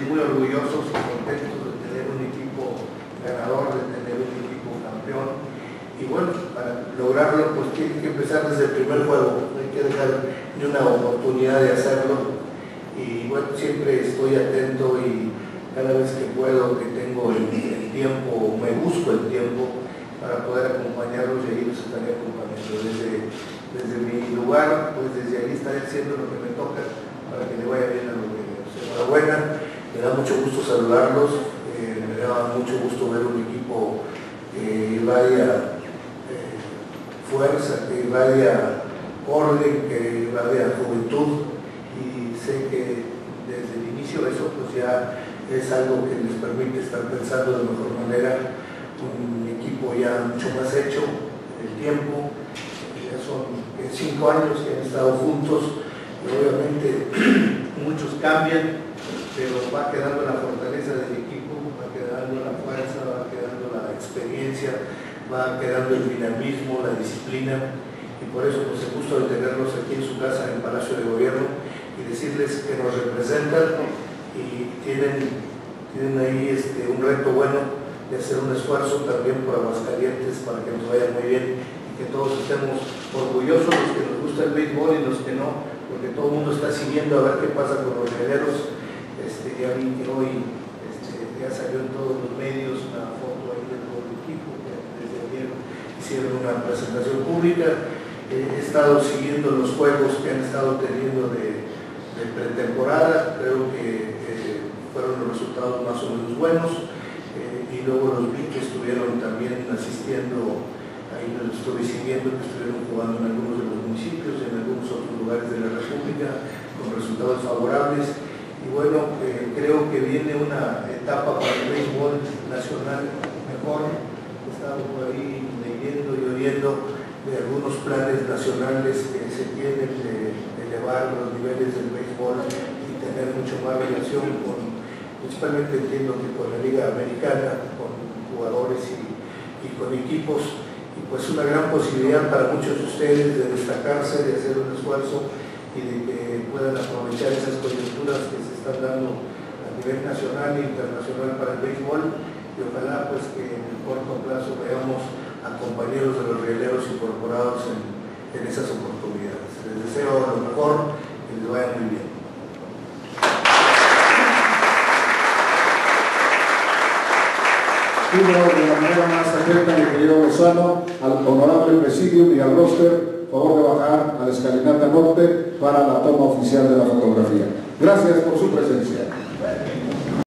muy orgullosos y contentos de tener un equipo ganador, de tener un equipo campeón. Y bueno, para lograrlo pues tiene que empezar desde el primer juego, no hay que dejar ni una oportunidad de hacerlo. Y bueno, siempre estoy atento y cada vez que puedo, que tengo el, tiempo, me busco el tiempo para poder acompañarlos y ahí los estaré acompañando. Desde, desde mi lugar, pues desde ahí estaré haciendo lo que me toca para que le vaya bien a los niños. Enhorabuena, mucho gusto saludarlos, eh, me da mucho gusto ver un equipo que irradia eh, fuerza, que irradia orden, que irradia juventud y sé que desde el inicio eso pues ya es algo que les permite estar pensando de mejor manera, un equipo ya mucho más hecho, el tiempo, ya son cinco años que han estado juntos y obviamente muchos cambian, pero va quedando la fortaleza del equipo, va quedando la fuerza, va quedando la experiencia, va quedando el dinamismo, la disciplina, y por eso pues el gusto de tenerlos aquí en su casa en el Palacio de Gobierno y decirles que nos representan y tienen, tienen ahí este, un reto bueno de hacer un esfuerzo también por Aguascalientes para que nos vaya muy bien y que todos estemos orgullosos, los que nos gusta el béisbol y los que no, porque todo el mundo está siguiendo a ver qué pasa con los herederos este, ya vi que hoy este, ya salió en todos los medios una foto ahí de todo el equipo, que desde ayer hicieron una presentación pública. he estado siguiendo los juegos que han estado teniendo de, pretemporada, creo que fueron los resultados más o menos buenos. Eh, y luego los vi que estuvieron también asistiendo, ahí los estuve siguiendo, que estuvieron jugando en algunos de los municipios, en algunos otros lugares de la República, con resultados favorables y bueno, eh, creo que viene una etapa para el béisbol nacional mejor. He estado por ahí leyendo y oyendo de algunos planes nacionales que se tienen de, elevar los niveles del béisbol y tener mucho más relación con, principalmente entiendo que con la Liga Americana, con jugadores y, y con equipos, y pues una gran posibilidad para muchos de ustedes de destacarse, de hacer un esfuerzo y de que puedan aprovechar esas coyunturas que se están dando a nivel nacional e internacional para el béisbol y ojalá pues que en el corto plazo veamos a compañeros de los rieleros incorporados en, en esas oportunidades. Les deseo lo mejor y les vaya muy bien. de la manera más atenta, mi querido Lozano, al honorable presidium y al roster favor de bajar a la escalinata norte para la toma oficial de la fotografía. Gracias por su presencia.